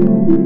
you.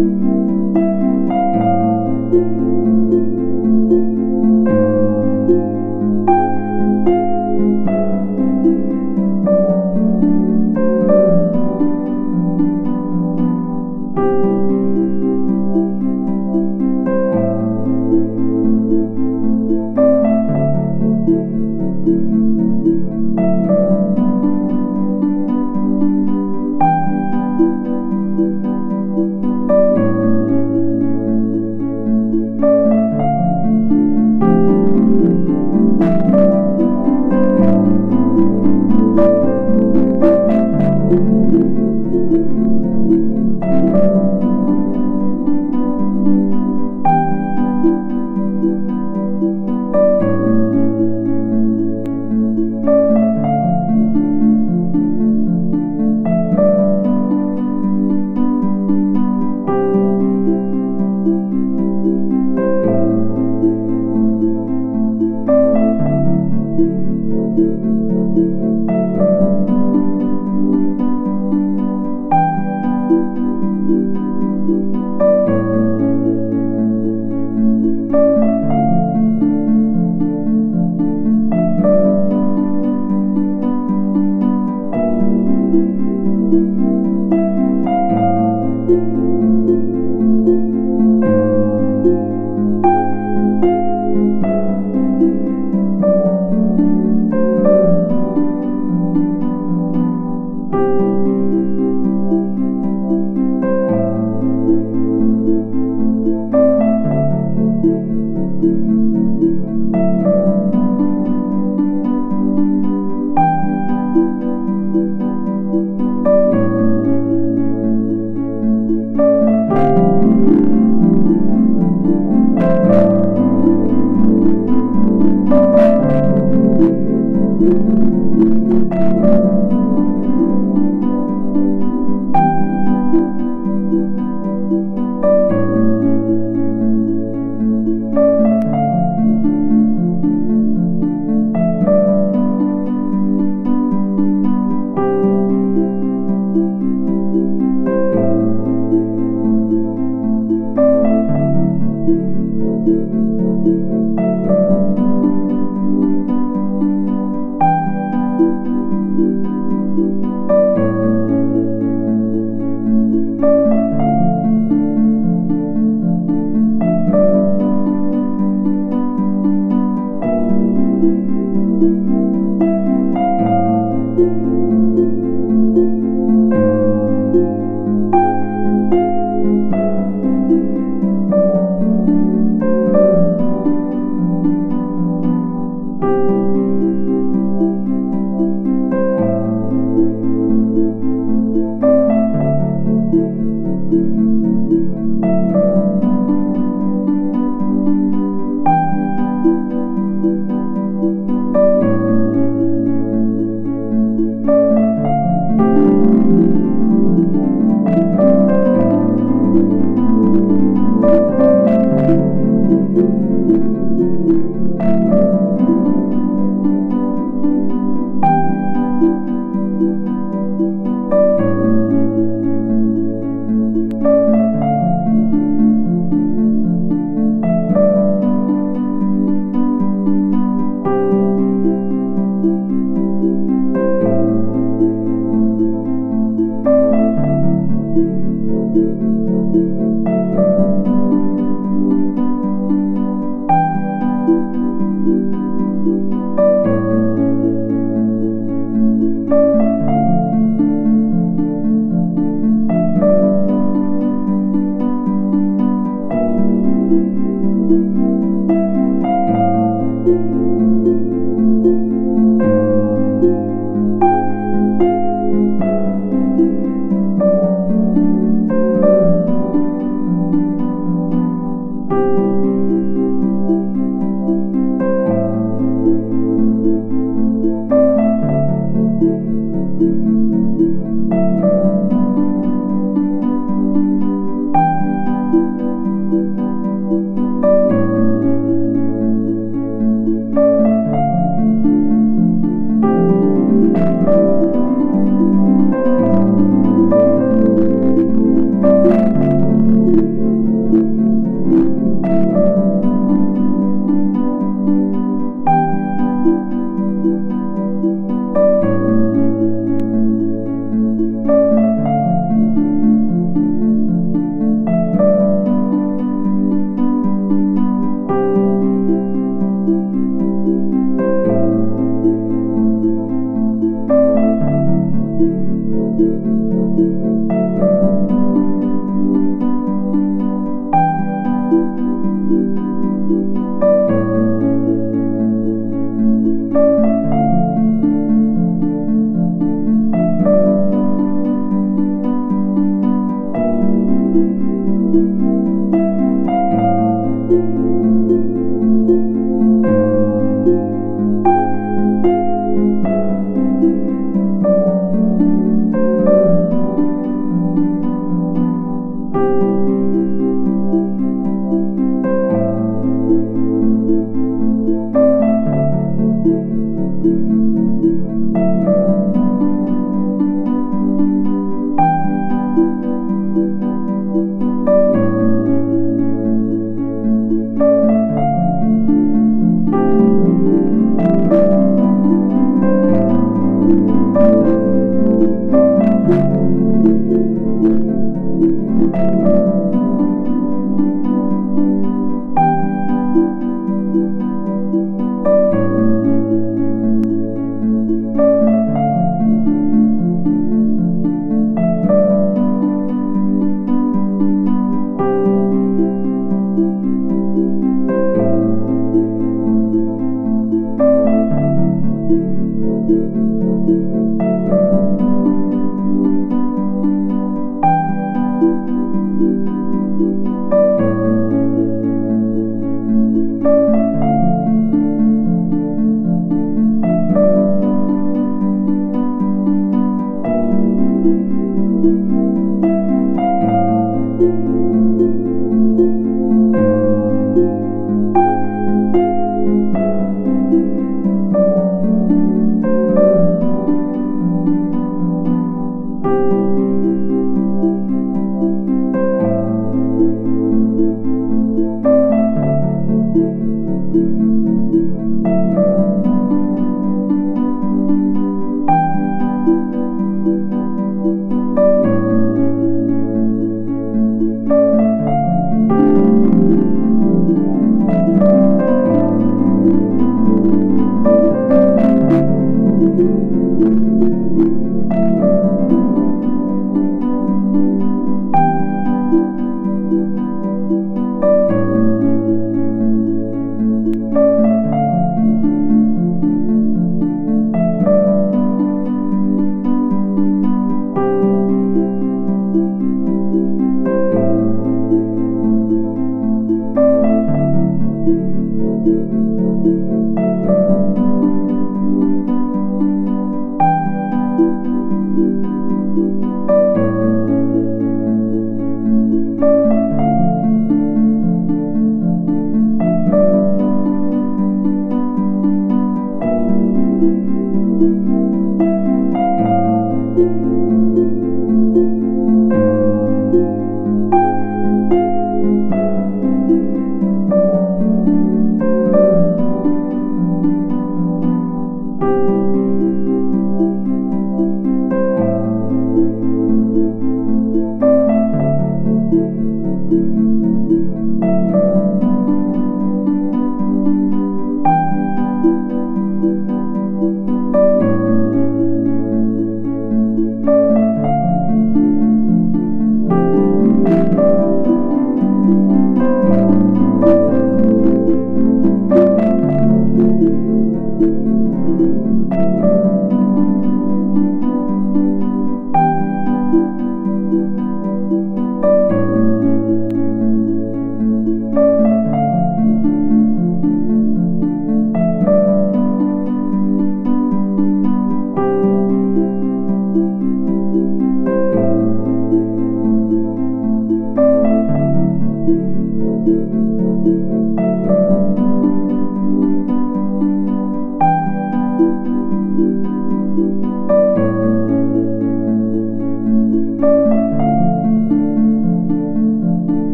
Música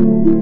you.